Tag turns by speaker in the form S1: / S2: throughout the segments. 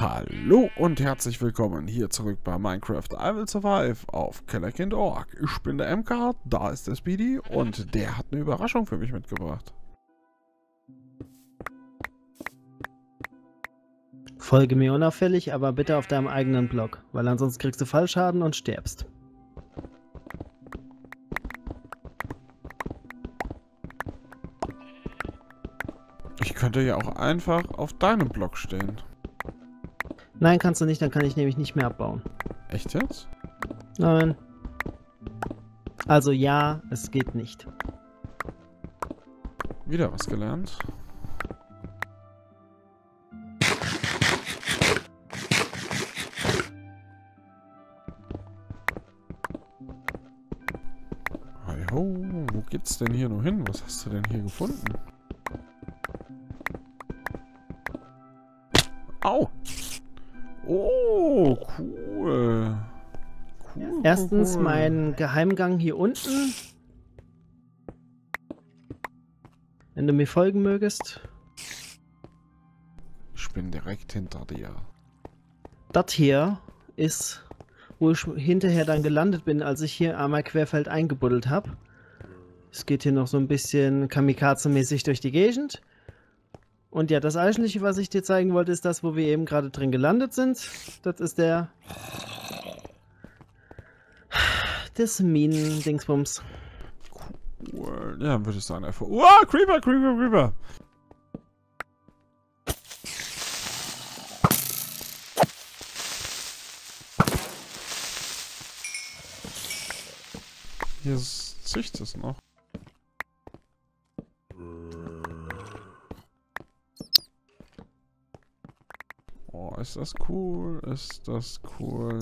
S1: Hallo und herzlich willkommen hier zurück bei Minecraft I Will Survive auf Kellerkind.org. Ich bin der MK, da ist der Speedy und der hat eine Überraschung für mich mitgebracht.
S2: Folge mir unauffällig, aber bitte auf deinem eigenen Blog, weil ansonsten kriegst du Fallschaden und stirbst.
S1: Ich könnte ja auch einfach auf deinem Blog stehen.
S2: Nein, kannst du nicht, dann kann ich nämlich nicht mehr abbauen.
S1: Echt jetzt?
S2: Nein. Also ja, es geht nicht.
S1: Wieder was gelernt. Geht's denn hier nur hin? Was hast du denn hier gefunden? Au! Oh, cool. Cool.
S2: Erstens
S1: cool.
S2: mein Geheimgang hier unten. Wenn du mir folgen mögest.
S1: Ich bin direkt hinter dir.
S2: Das hier ist, wo ich hinterher dann gelandet bin, als ich hier einmal querfeld eingebuddelt habe. Es geht hier noch so ein bisschen Kamikaze-mäßig durch die Gegend. Und ja, das eigentliche, was ich dir zeigen wollte, ist das, wo wir eben gerade drin gelandet sind. Das ist der... Das Minen-Dingsbums.
S1: Cool. Ja, würde ich sagen einfach. Oh, Creeper, Creeper, Creeper. Hier züchtet es noch. Ist das cool? Ist das cool?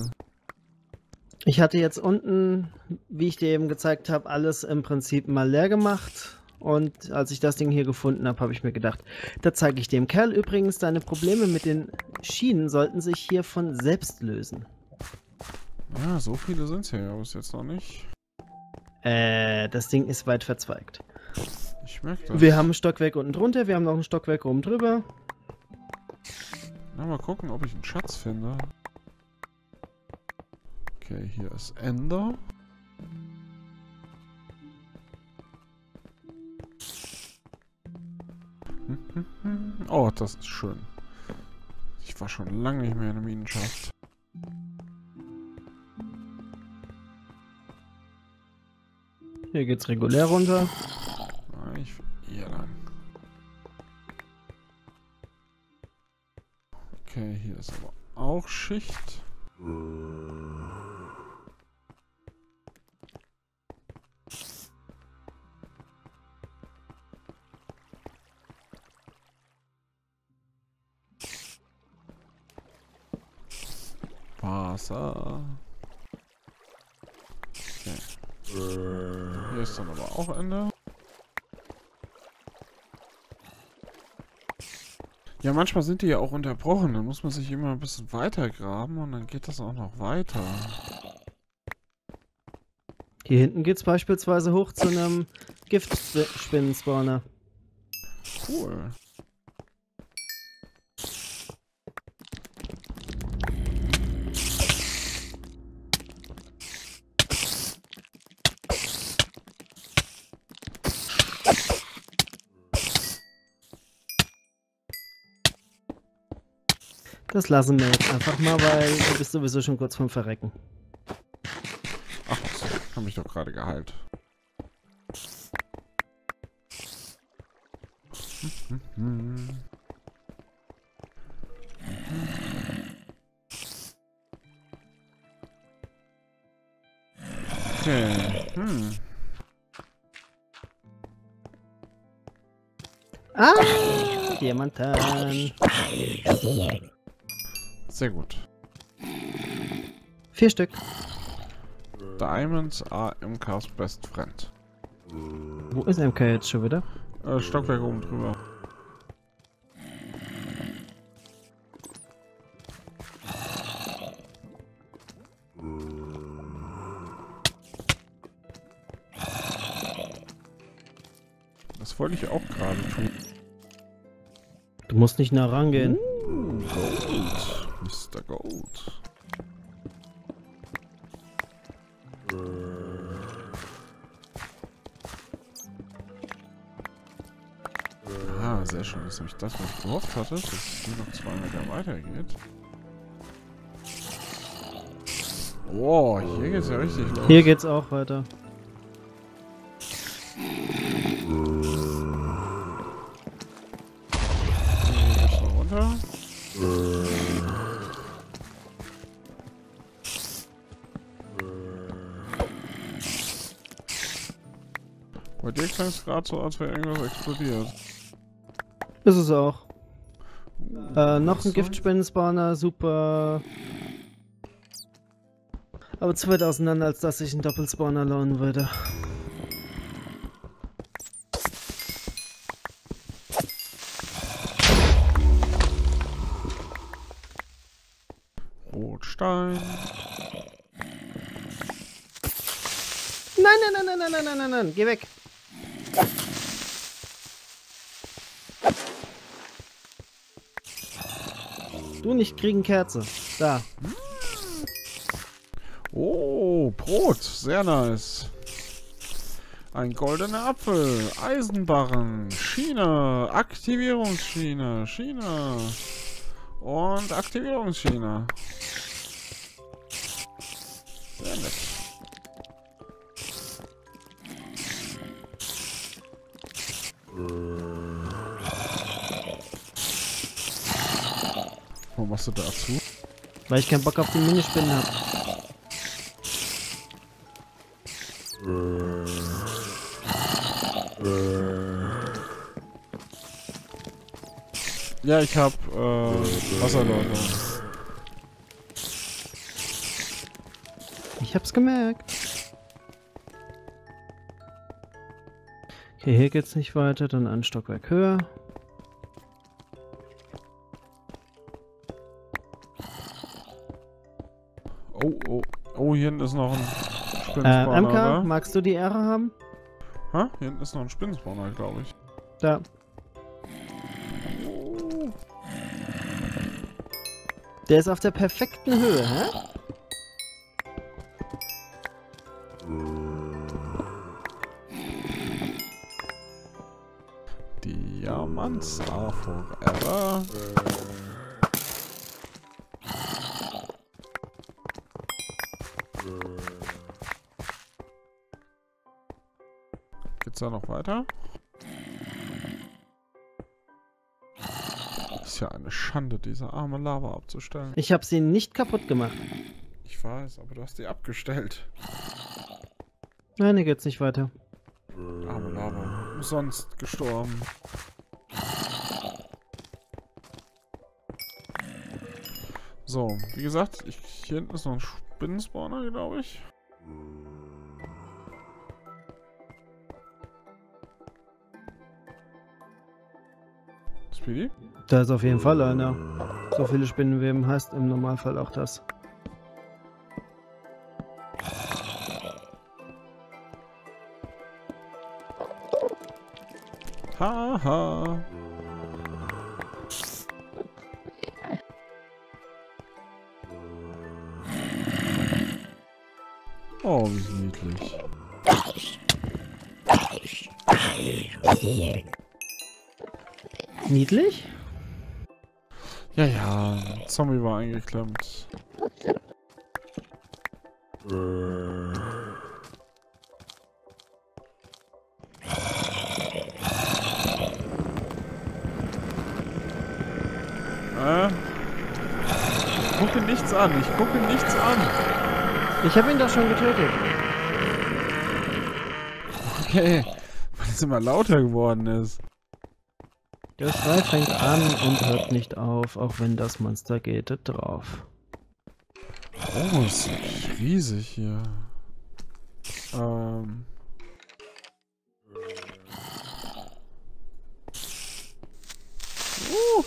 S2: Ich hatte jetzt unten, wie ich dir eben gezeigt habe, alles im Prinzip mal leer gemacht. Und als ich das Ding hier gefunden habe, habe ich mir gedacht, da zeige ich dem Kerl übrigens, deine Probleme mit den Schienen sollten sich hier von selbst lösen.
S1: Ja, so viele sind es ja bis jetzt noch nicht.
S2: Äh, das Ding ist weit verzweigt.
S1: Ich merke das.
S2: Wir haben ein Stockwerk unten drunter, wir haben noch ein Stockwerk oben drüber.
S1: Na, mal gucken, ob ich einen Schatz finde. Okay, hier ist Ender. Oh, das ist schön. Ich war schon lange nicht mehr in der Minenschaft.
S2: Hier geht's regulär runter.
S1: Hier ist aber auch Schicht. Wasser. Okay. Hier ist dann aber auch Ende. Ja, manchmal sind die ja auch unterbrochen. Dann muss man sich immer ein bisschen weiter graben und dann geht das auch noch weiter.
S2: Hier hinten geht's beispielsweise hoch zu einem Giftspinnenspawner.
S1: Cool.
S2: Das lassen wir jetzt einfach mal, weil du bist sowieso schon kurz vorm Verrecken.
S1: Ach, ich habe mich doch gerade geheilt. Okay. Hm.
S2: Ah! Diamantan.
S1: Sehr gut.
S2: Vier Stück.
S1: Diamonds are MKs best friend.
S2: Wo ist MK jetzt schon wieder?
S1: Äh, Stockwerk oben drüber. Das wollte ich auch gerade tun.
S2: Du musst nicht nah rangehen.
S1: Ah, sehr schön. Das ist nämlich das, was ich gehofft hatte, dass es hier noch zwei Meter weitergeht. Oh, hier geht's ja richtig los.
S2: Hier geht's auch weiter.
S1: Es gerade so, als wäre irgendwas explodiert.
S2: Ist es auch. Äh, noch ein
S1: So.
S2: Giftspinnenspawner, super. Aber zu weit auseinander, als dass ich einen Doppelspawner lohnen würde.
S1: Rotstein.
S2: Nein, nein, nein, nein, nein, nein, nein, nein, nein, geh weg. Du nicht kriegen Kerze. Da.
S1: Oh, Brot. Sehr nice. Ein goldener Apfel. Eisenbarren. Schiene. Aktivierungsschiene. Schiene. Und Aktivierungsschiene. Du dazu?
S2: Weil ich keinen Bock auf die Minispinnen hab.
S1: Ja, ich hab äh, Wasserläufer.
S2: Ich hab's gemerkt. Okay, hier geht's nicht weiter, dann ein Stockwerk höher.
S1: Oh, hier hinten ist noch ein
S2: Äh,
S1: Spinnenspawner,
S2: MK,
S1: oder?
S2: magst du die Ehre haben?
S1: Ha? Hier hinten ist noch ein Spinnenspawner, glaube ich.
S2: Da.
S1: Oh.
S2: Der ist auf der perfekten Höhe, hä?
S1: Diamonds are forever. Geht's da noch weiter? Ist ja eine Schande, diese arme Lava abzustellen.
S2: Ich hab sie nicht kaputt gemacht.
S1: Ich weiß, aber du hast die abgestellt.
S2: Nein, hier geht's nicht weiter.
S1: Arme Lava. Umsonst gestorben. So, wie gesagt, ich, hier hinten ist noch ein Spinnenspawner, glaube ich. Speedy?
S2: Da ist auf jeden Fall einer. So viele Spinnenweben heißt im Normalfall auch das.
S1: Haha. Oh, wie niedlich.
S2: Niedlich?
S1: Ja, ja, Zombie war eingeklemmt. Äh? Ich gucke nichts an, ich gucke nichts an.
S2: Ich habe ihn doch schon getötet.
S1: Okay, weil es immer lauter geworden ist.
S2: Der Schrei fängt an und hört nicht auf, auch wenn das Monster geht drauf.
S1: Oh, ist wirklich riesig hier. Ähm. Uh.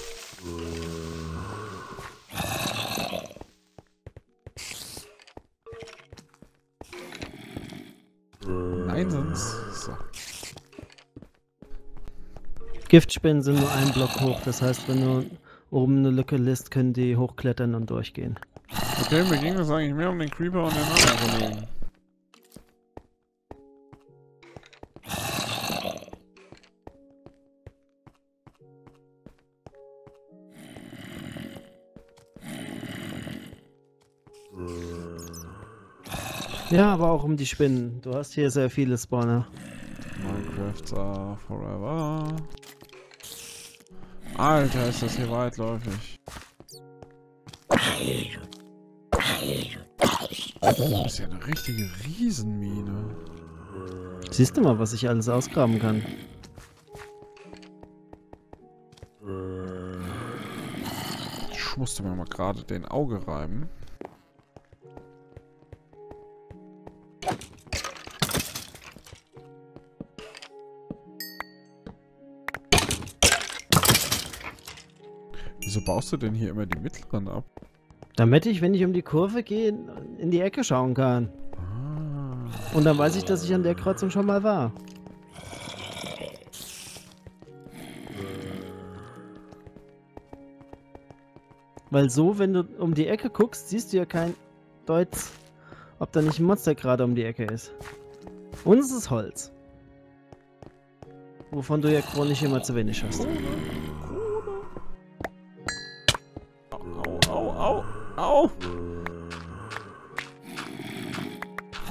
S1: Nein,
S2: Giftspinnen sind nur einen Block hoch, das heißt, wenn du oben eine Lücke lässt, können die hochklettern und durchgehen.
S1: Okay, mir ging es eigentlich mehr um den Creeper und den anderen Kollegen.
S2: Ja, aber auch um die Spinnen. Du hast hier sehr viele Spawner.
S1: Minecraft are forever. Alter, ist das hier weitläufig. Das ist ja eine richtige Riesenmine.
S2: Siehst du mal, was ich alles ausgraben kann?
S1: Ich musste mir mal gerade den Auge reiben. Wieso baust du denn hier immer die mittleren ab?
S2: Damit ich, wenn ich um die Kurve gehe, in die Ecke schauen kann.
S1: Ah.
S2: Und dann weiß ich, dass ich an der Kreuzung schon mal war. Weil so, wenn du um die Ecke guckst, siehst du ja kein Deutsch, ob da nicht ein Monster gerade um die Ecke ist. Und es ist Holz. Wovon du ja chronisch immer zu wenig hast.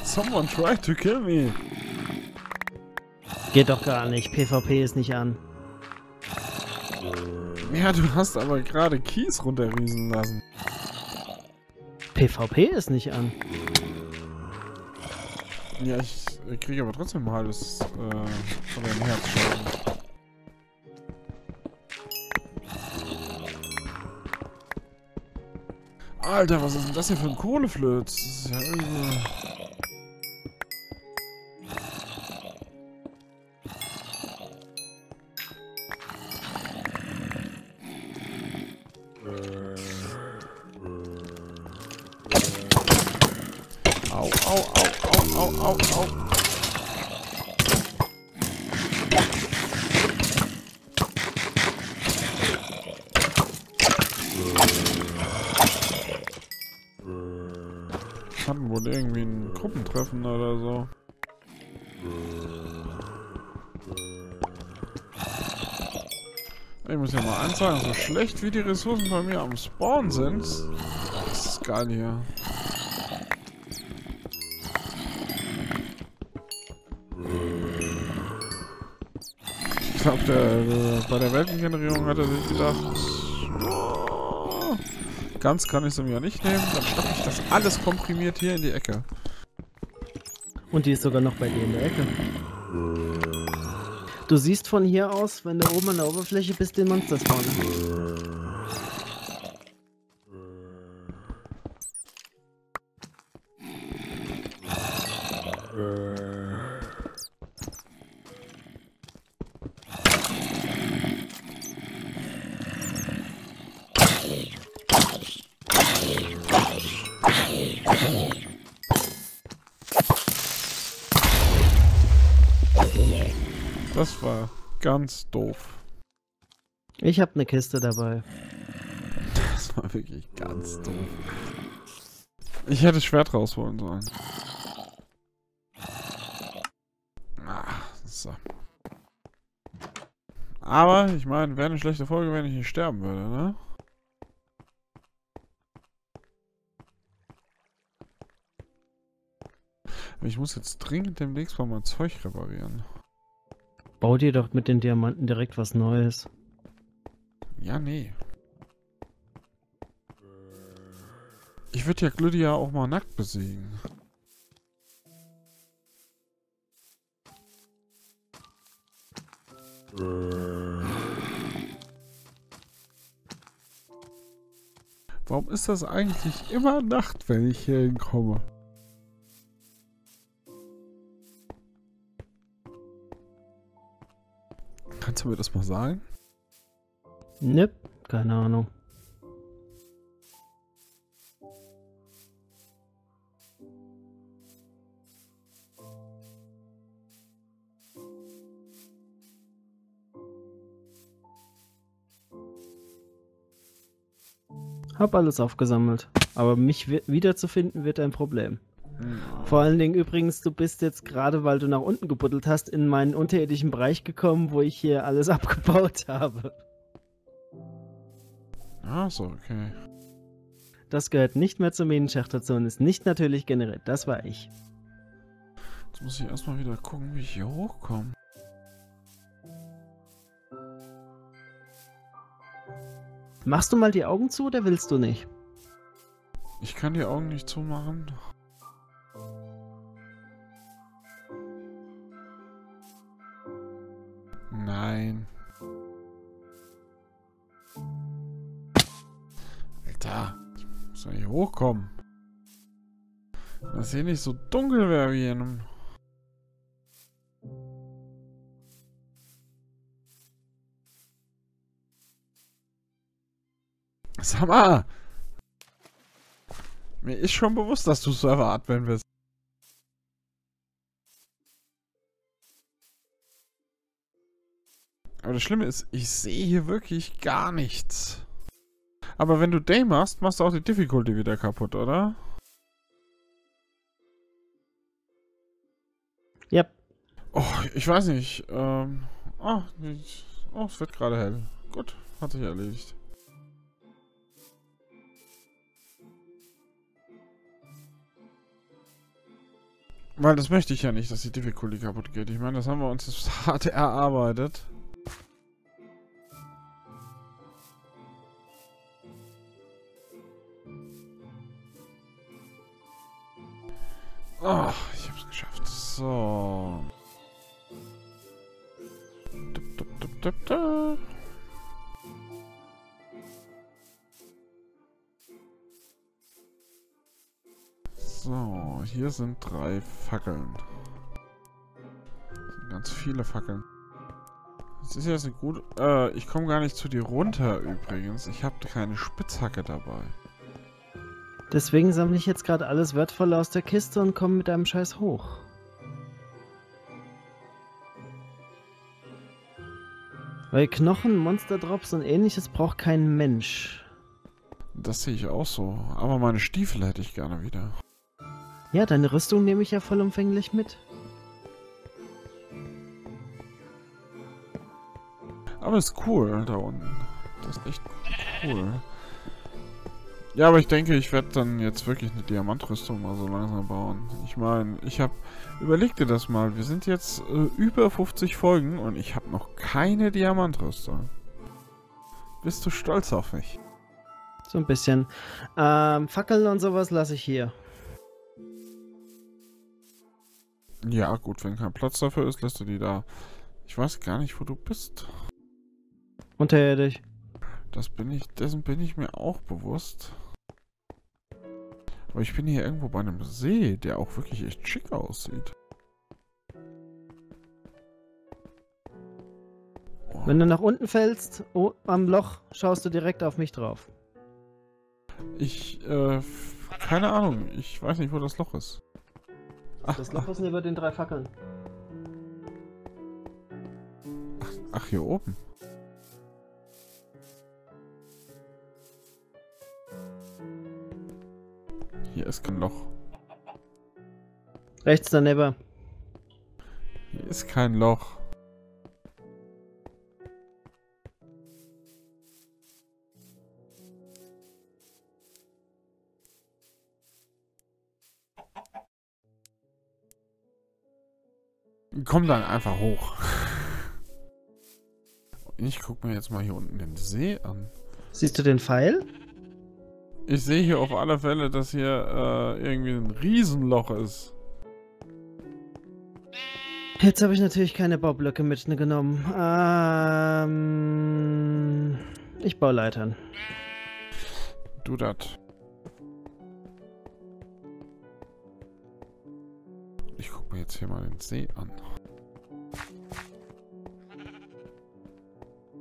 S1: Someone tried to kill me.
S2: Geht doch gar nicht. PvP ist nicht an.
S1: Ja, du hast aber gerade Kies runterriesen lassen.
S2: PvP ist nicht an.
S1: Ja, ich, kriege aber trotzdem ein halbes äh, von deinem Herzschaden. Alter, was ist denn das hier für ein Kohleflöz? Ja. Au, au, au, au, au, au, au. Gruppentreffen oder so. Ich muss ja mal sagen, so schlecht wie die Ressourcen bei mir am Spawn sind, das ist geil hier. Ich glaube, der, der, bei der Weltengenerierung hat er sich gedacht, oh, ganz kann ich es ihm ja nicht nehmen, dann stopfe ich das alles komprimiert hier in die Ecke.
S2: Und die ist sogar noch bei dir in der Ecke. Du siehst von hier aus, wenn du oben an der Oberfläche bist, den Monster spawnen.
S1: Ganz doof.
S2: Ich habe eine Kiste dabei.
S1: Das war wirklich ganz doof. Ich hätte das Schwert rausholen sollen. Ah, so. Aber, ich meine, wäre eine schlechte Folge, wenn ich nicht sterben würde, ne? Ich muss jetzt dringend demnächst mal mein Zeug reparieren.
S2: Bau dir doch mit den Diamanten direkt was Neues.
S1: Ja, nee. Ich würde ja Glydia auch mal nackt besiegen. Warum ist das eigentlich immer Nacht, wenn ich hier hinkomme? Sollen wir das mal sagen?
S2: Nö, keine Ahnung. Hab alles aufgesammelt, aber mich wiederzufinden wird ein Problem. Vor allen Dingen übrigens, du bist jetzt gerade, weil du nach unten gebuddelt hast, in meinen unterirdischen Bereich gekommen, wo ich hier alles abgebaut habe.
S1: Ah, so, okay.
S2: Das gehört nicht mehr zur Minenschacht dazu und ist nicht natürlich generiert. Das war ich.
S1: Jetzt muss ich erstmal wieder gucken, wie ich hier hochkomme.
S2: Machst du mal die Augen zu oder willst du nicht?
S1: Ich kann die Augen nicht zumachen. Alter, ich muss hier hochkommen. Dass hier nicht so dunkel wäre wie in einem... Sag mal! Mir ist schon bewusst, dass du Server-Admin bist. Aber das Schlimme ist, ich sehe hier wirklich gar nichts. Aber wenn du Day machst, machst du auch die Difficulty wieder kaputt, oder?
S2: Ja,
S1: Oh, ich weiß nicht. Ähm, oh, ich, oh, es wird gerade hell. Gut, hat sich erledigt. Weil das möchte ich ja nicht, dass die Difficulty kaputt geht. Ich meine, das haben wir uns hart erarbeitet. Oh, ich hab's geschafft. So. Dup, dup, dup, dup, dup. So, hier sind drei Fackeln. Sind ganz viele Fackeln. Das ist jetzt eine gute... Äh, ich komme gar nicht zu dir runter übrigens. Ich habe keine Spitzhacke dabei.
S2: Deswegen sammle ich jetzt gerade alles Wertvolle aus der Kiste und komme mit einem Scheiß hoch. Weil Knochen, Monsterdrops und ähnliches braucht kein Mensch.
S1: Das sehe ich auch so. Aber meine Stiefel hätte ich gerne wieder.
S2: Ja, deine Rüstung nehme ich ja vollumfänglich mit.
S1: Aber ist cool da unten. Das ist echt cool. Ja, aber ich denke, ich werde dann jetzt wirklich eine Diamantrüstung mal so langsam bauen. Ich meine, ich habe... Überleg dir das mal. Wir sind jetzt äh, über 50 Folgen und ich habe noch keine Diamantrüstung. Bist du stolz auf mich?
S2: So ein bisschen. Ähm, Fackeln und sowas lasse ich hier.
S1: Ja, gut, wenn kein Platz dafür ist, lässt du die da. Ich weiß gar nicht, wo du bist.
S2: Unterirdisch.
S1: Das bin ich, dessen bin ich mir auch bewusst. Aber ich bin hier irgendwo bei einem See, der auch wirklich echt schick aussieht. Oh,
S2: Wenn du nach unten fällst, oh, am Loch, schaust du direkt auf mich drauf.
S1: ich, äh, keine Ahnung. Ich weiß nicht, wo das Loch ist. Ach,
S2: Das Loch ist neben den drei Fackeln.
S1: ach, hier oben. Ist kein Loch.
S2: Rechts daneben.
S1: Hier ist kein Loch. Komm dann einfach hoch. Ich guck mir jetzt mal hier unten den See an.
S2: Siehst du den Pfeil?
S1: Ich sehe hier auf alle Fälle, dass hier äh, irgendwie ein Riesenloch ist.
S2: Jetzt habe ich natürlich keine Baublöcke mitgenommen. Ähm, ich baue Leitern.
S1: Du dat. Ich guck mir jetzt hier mal den See an.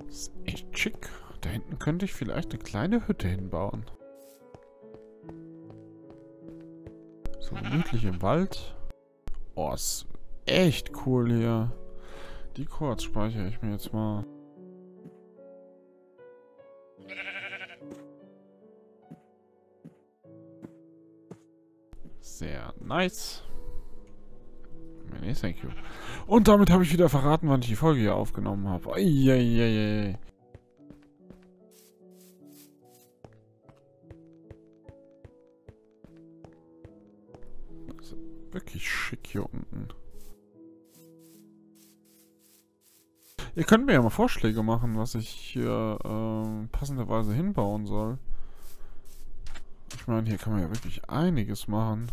S1: Das ist echt schick. Da hinten könnte ich vielleicht eine kleine Hütte hinbauen. So gemütlich im Wald. Oh, ist echt cool hier. Die Chords speichere ich mir jetzt mal. Sehr nice. Nee, thank you. Und damit habe ich wieder verraten, wann ich die Folge hier aufgenommen habe. Eieieiei. Wirklich schick hier unten. Ihr könnt mir ja mal Vorschläge machen, was ich hier ähm, passenderweise hinbauen soll. Ich meine, hier kann man ja wirklich einiges machen.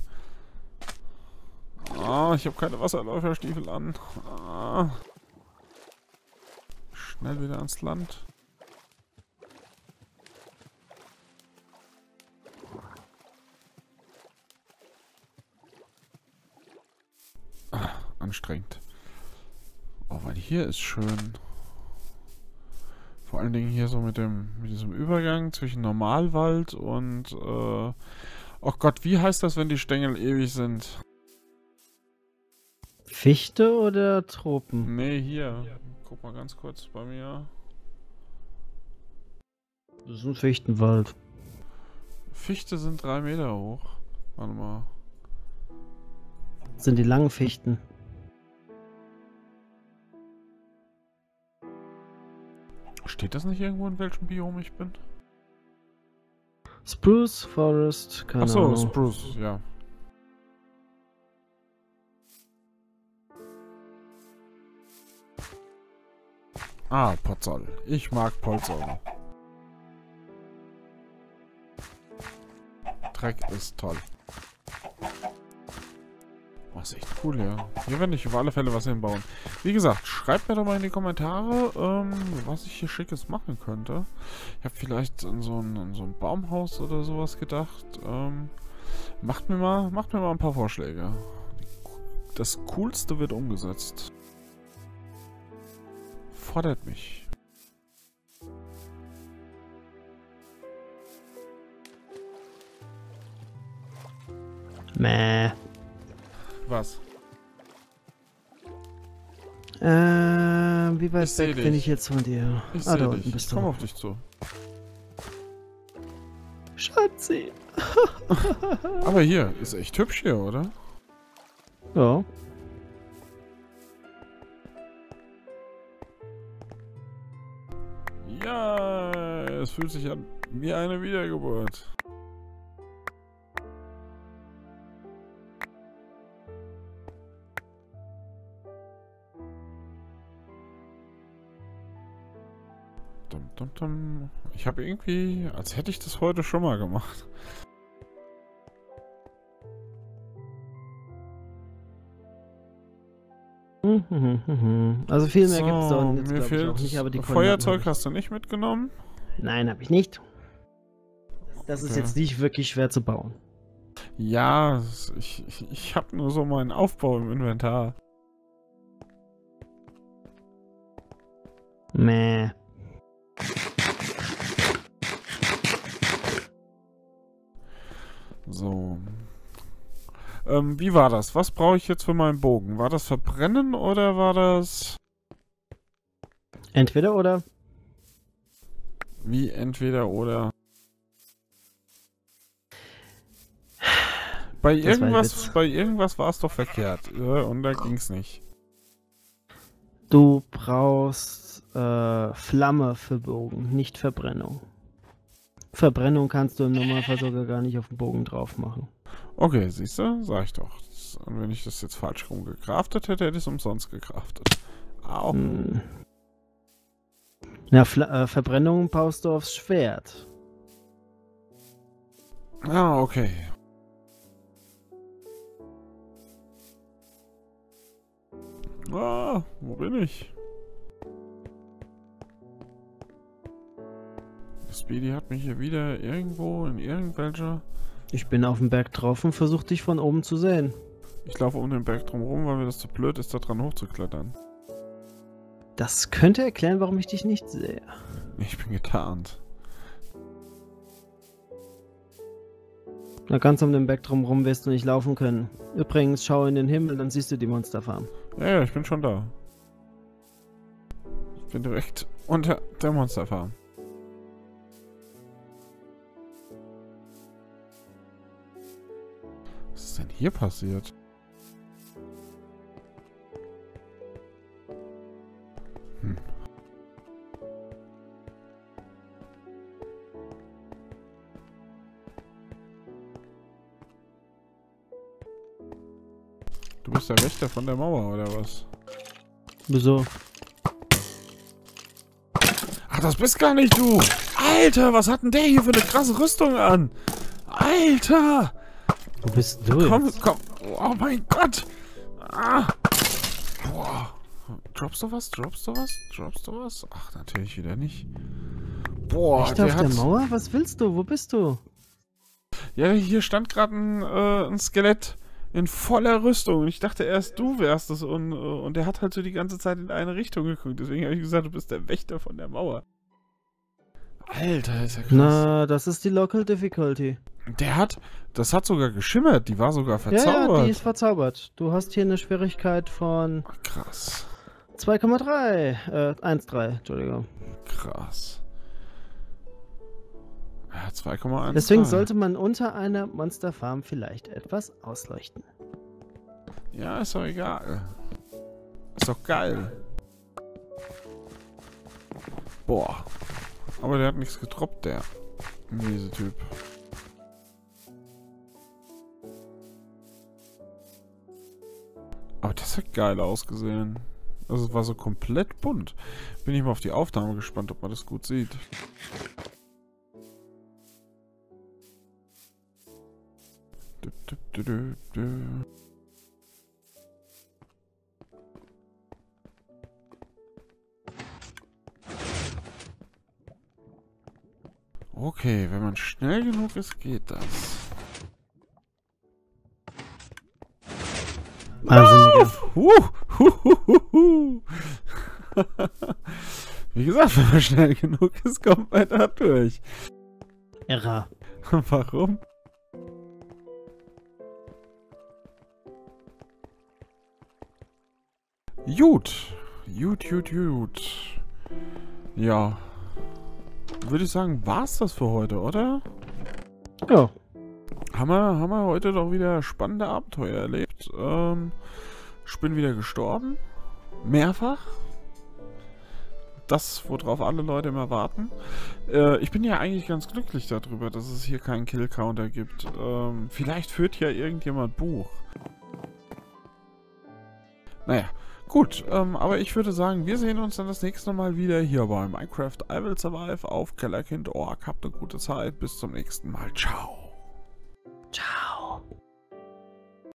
S1: Ah, ich habe keine Wasserläuferstiefel an. Ah. Schnell wieder ans Land. Anstrengend. Oh, weil hier ist schön. Vor allen Dingen hier so mit dem mit diesem Übergang zwischen Normalwald und äh, Oh Gott, wie heißt das, wenn die Stängel ewig sind?
S2: Fichte oder Tropen?
S1: Nee, hier. Guck mal ganz kurz bei mir.
S2: Das ist ein Fichtenwald.
S1: Fichte sind drei Meter hoch. Warte mal.
S2: Das sind die langen Fichten.
S1: Steht das nicht irgendwo, in welchem Biom ich bin?
S2: Spruce Forest, keine
S1: Achso,
S2: Ahnung.
S1: Spruce, ja. Ah, Potzol. Ich mag Potzol. Dreck ist toll. Oh, ist echt cool, ja. Hier werde ich auf alle Fälle was hinbauen. Wie gesagt, schreibt mir doch mal in die Kommentare, ähm, was ich hier Schickes machen könnte. Ich habe vielleicht an so, ein, an so ein Baumhaus oder sowas gedacht. Ähm, macht, mir mal, macht mir mal ein paar Vorschläge. Das Coolste wird umgesetzt. Fordert mich.
S2: Mäh.
S1: Was?
S2: Äh, wie weit weg bin ich jetzt von dir?
S1: Ich
S2: ah, da unten bist du.
S1: auf dich zu.
S2: Schatzi.
S1: Aber hier, ist echt hübsch hier, oder?
S2: Ja.
S1: Ja, es fühlt sich an wie eine Wiedergeburt. Ich habe irgendwie, als hätte ich das heute schon mal gemacht.
S2: Also viel mehr gibt es da
S1: So,
S2: unten jetzt,
S1: mir
S2: glaub ich, auch
S1: fehlt
S2: nicht, aber die
S1: Feuerzeug hast du nicht mitgenommen?
S2: Nein, habe ich nicht. Das ist
S1: Okay.
S2: jetzt nicht wirklich schwer zu bauen.
S1: Ja, ich, ich, ich habe nur so meinen Aufbau im Inventar.
S2: Mäh.
S1: So. Ähm, wie war das? Was brauche ich jetzt für meinen Bogen? War das Verbrennen oder war das
S2: Entweder oder.
S1: wie entweder oder? Bei
S2: Das
S1: irgendwas, bei irgendwas war es doch verkehrt. Ja, und da ging's nicht.
S2: Du brauchst äh, Flamme für Bogen, nicht Verbrennung. Verbrennung kannst du im Normalfall sogar gar nicht auf den Bogen drauf machen.
S1: Okay, siehst du? Sag ich doch. Und wenn ich das jetzt falsch rum gekraftet hätte, hätte ich es umsonst gekraftet. Au.
S2: Hm. Ja, Fla äh, Verbrennung baust du aufs Schwert.
S1: Ah, okay. Ah, wo bin ich? Speedy hat mich hier wieder irgendwo in irgendwelcher...
S2: Ich bin auf dem Berg drauf und versuche dich von oben zu sehen.
S1: Ich laufe um den Berg drumherum, weil mir das zu blöd ist, da dran hochzuklettern.
S2: Das könnte erklären, warum ich dich nicht sehe.
S1: Ich bin getarnt.
S2: Na, ganz um den Berg drumherum wirst du nicht laufen können. Übrigens, schau in den Himmel, dann siehst du die Monsterfarm.
S1: Ja, ja, ich bin schon da. Ich bin direkt unter der Monsterfarm. Ist denn hier passiert? Hm. Du bist der Wächter von der Mauer, oder was?
S2: Wieso?
S1: Ach, das bist gar nicht du! Alter, was hat denn der hier für eine krasse Rüstung an? Alter!
S2: Wo bist du
S1: Komm,
S2: jetzt?
S1: komm. Oh mein Gott! Ah! Boah. Droppst du was? Droppst du was? Droppst du was? Ach, natürlich wieder nicht. Boah,
S2: Echt
S1: der
S2: auf
S1: hat...
S2: der Mauer? Was willst du? Wo bist du?
S1: Ja, hier stand gerade ein, äh, ein Skelett in voller Rüstung. Und ich dachte erst, du wärst es. Und, äh, und der hat halt so die ganze Zeit in eine Richtung geguckt. Deswegen habe ich gesagt, du bist der Wächter von der Mauer. Alter, ist ja krass.
S2: Na, das ist die Local Difficulty.
S1: Der hat, das hat sogar geschimmert. Die war sogar
S2: Ja, ja,
S1: verzaubert.
S2: die ist verzaubert. Du hast hier eine Schwierigkeit von
S1: Ach, krass.
S2: 2,3. Äh, 1,3, Entschuldigung.
S1: Krass. Ja, 2,1.
S2: Deswegen sollte man unter einer Monsterfarm vielleicht etwas ausleuchten.
S1: Ja, ist doch egal. Ist doch geil. Boah. Aber der hat nichts getroppt, der. Diese Typ. Aber das hat geil ausgesehen. Also es war so komplett bunt. Bin ich mal auf die Aufnahme gespannt, ob man das gut sieht. Du, du, du, Okay, wenn man schnell genug ist, geht das.
S2: Wahnsinniger.
S1: Huh, huh, huh. Wie gesagt, wenn man schnell genug ist, kommt man da durch.
S2: Irrer.
S1: Warum? Gut. Gut, gut, gut. Ja. Würde ich sagen, war's das für heute, oder?
S2: Ja.
S1: Haben wir, haben wir heute doch wieder spannende Abenteuer erlebt. Ähm, ich bin wieder gestorben. Mehrfach. Das, worauf alle Leute immer warten. Äh, ich bin ja eigentlich ganz glücklich darüber, dass es hier keinen Kill-Counter gibt. Ähm, vielleicht führt ja irgendjemand Buch. Naja, Gut, ähm, aber ich würde sagen, wir sehen uns dann das nächste Mal wieder hier bei Minecraft I Will Survive auf Kellerkind.org. Habt eine gute Zeit, bis zum nächsten Mal. Ciao. Ciao.